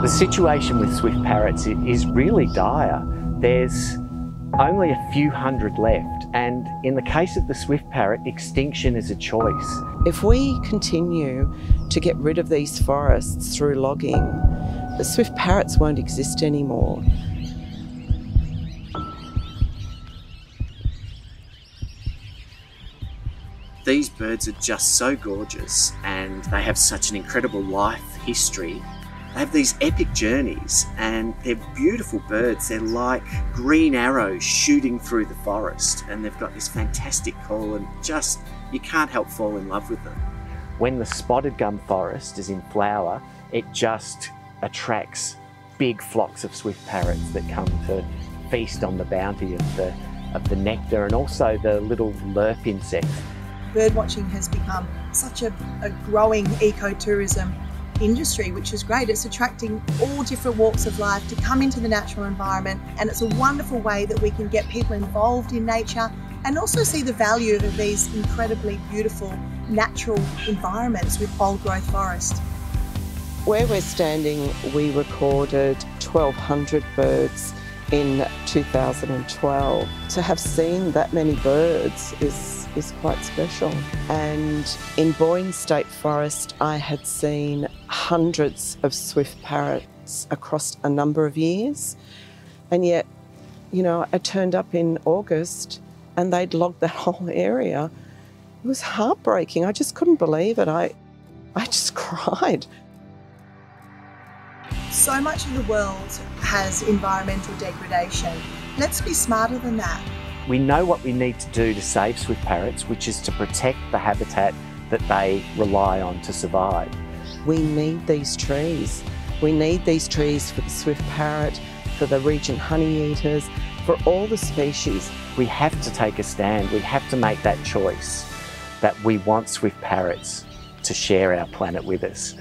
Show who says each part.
Speaker 1: The situation with swift parrots is really dire. There's only a few hundred left, and in the case of the swift parrot, extinction is a choice.
Speaker 2: If we continue to get rid of these forests through logging, the swift parrots won't exist anymore.
Speaker 1: These birds are just so gorgeous and they have such an incredible life history they have these epic journeys and they're beautiful birds. They're like green arrows shooting through the forest and they've got this fantastic call and just, you can't help fall in love with them. When the spotted gum forest is in flower, it just attracts big flocks of swift parrots that come to feast on the bounty of the, of the nectar and also the little lerp insects.
Speaker 3: Birdwatching has become such a, a growing ecotourism industry, which is great. It's attracting all different walks of life to come into the natural environment, and it's a wonderful way that we can get people involved in nature and also see the value of these incredibly beautiful natural environments with old growth forest.
Speaker 2: Where we're standing, we recorded 1,200 birds in 2012. To have seen that many birds is is quite special. And in Boyne State Forest, I had seen hundreds of swift parrots across a number of years. And yet, you know, I turned up in August and they'd logged that whole area. It was heartbreaking. I just couldn't believe it. I, I just cried.
Speaker 3: So much of the world has environmental degradation. Let's be smarter than that.
Speaker 1: We know what we need to do to save swift parrots, which is to protect the habitat that they rely on to survive.
Speaker 2: We need these trees. We need these trees for the swift parrot, for the regent honey eaters, for all the species.
Speaker 1: We have to take a stand. We have to make that choice that we want swift parrots to share our planet with us.